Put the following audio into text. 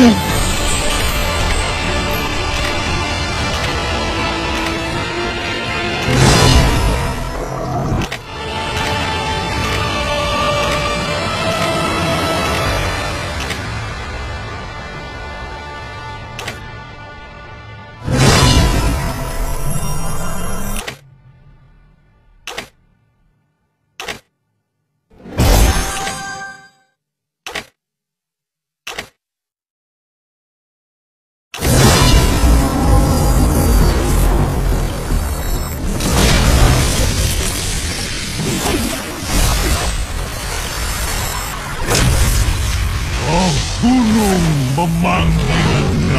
cielo. Oh, gunung memanggil.